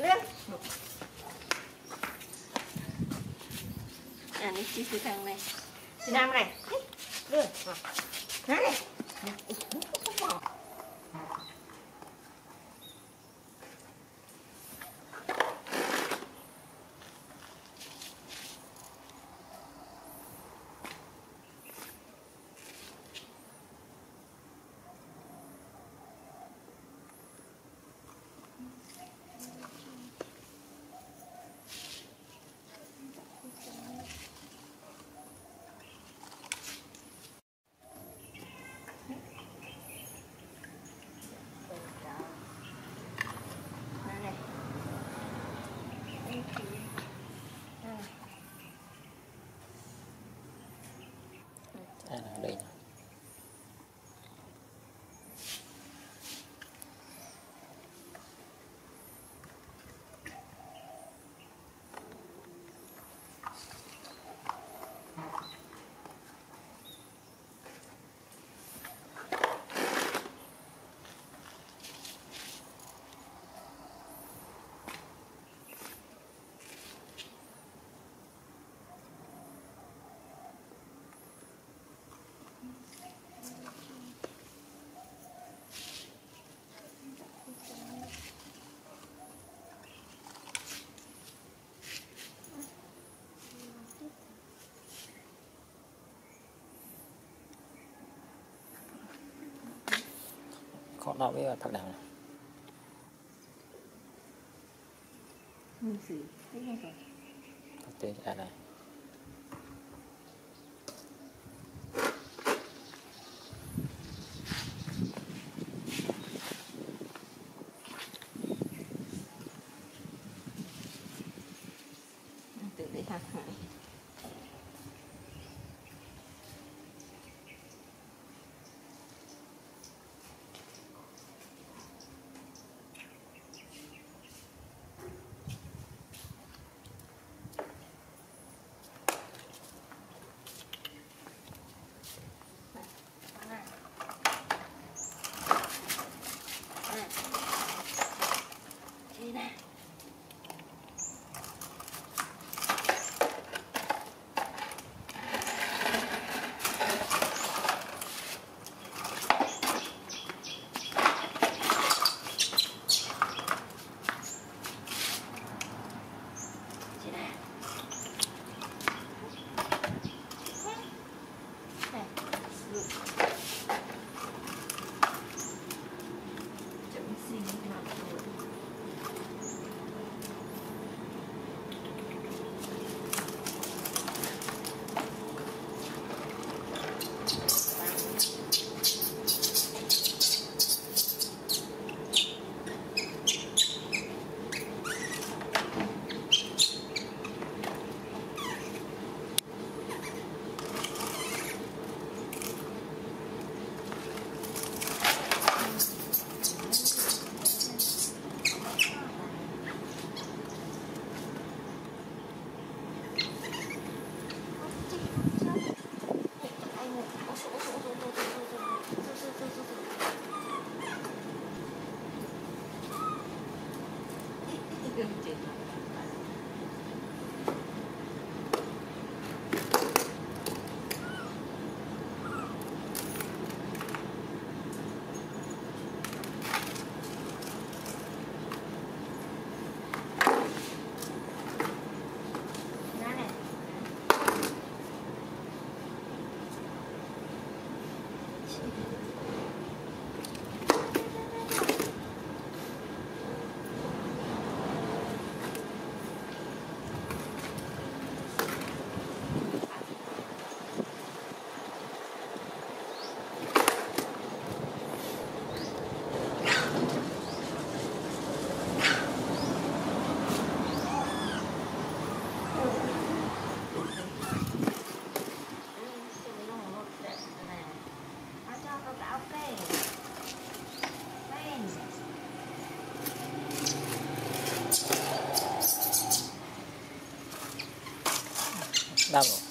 เรื่องอันนี้คือทางไหนที่น้ำอะไรเรื่องนั่นเลย khó nói với thật đạo thật tế ra đây. Tự để thật hại Vamos.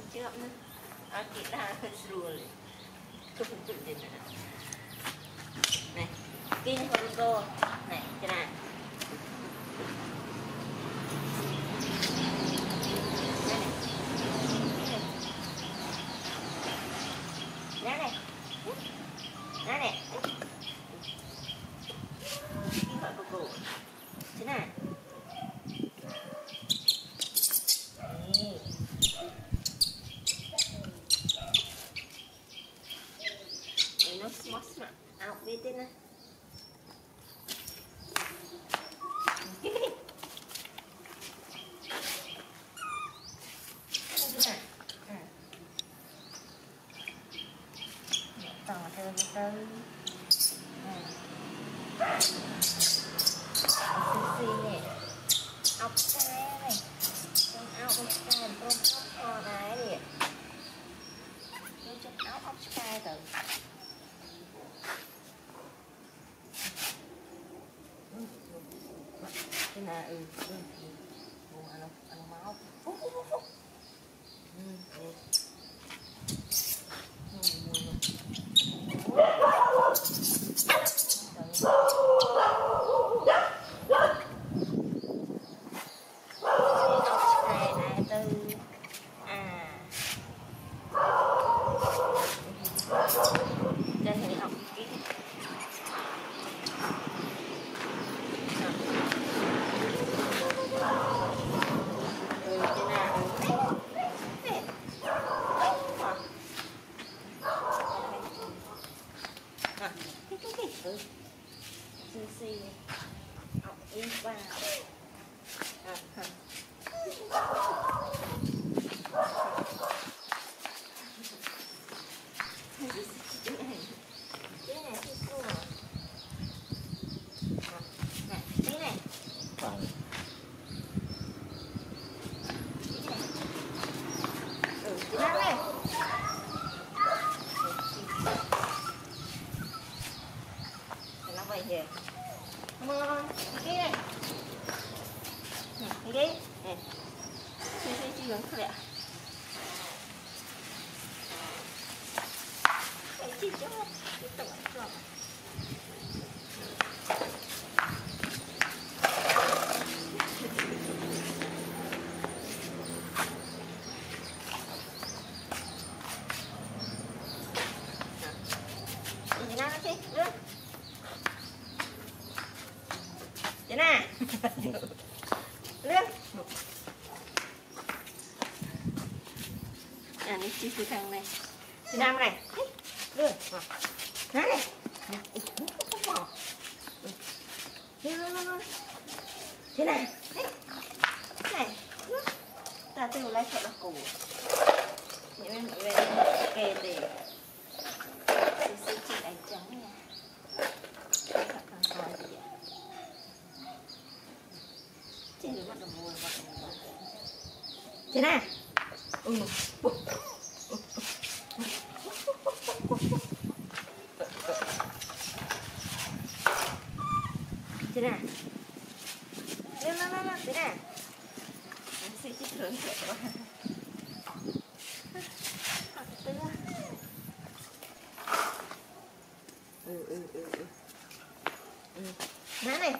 Cứ tăng cái trước nữa áo chị ta không gì nữa này kinh con này Nè này Kinh gọi cô cô Thế nào Nè. Để nó smart smart out đi tên này còn thêm tư à. xì xì nè. Ốc trabajo. Cái nó cái này Nè, cái Chị chị chị vẫn khỏe Cái chị Cái tổng Chị nào chị, đưa Chị nè Lương À, ní chị thằng này. Chị Nam này. Lương Nói này Thế. Này. Thế này. Ta từ lấy sợ là cổ Những em về kề để Chị sẽ chị đánh trắng nha. Thật thằng coi gì vậy Chị đừng bắt đầu mua bắt đầu mua Thế này Ừ Thế này Lên lên lên lên thế này Anh sẽ chỉ thưởng sẽ quá Học tư Ừ ừ ừ ừ Ừ Má này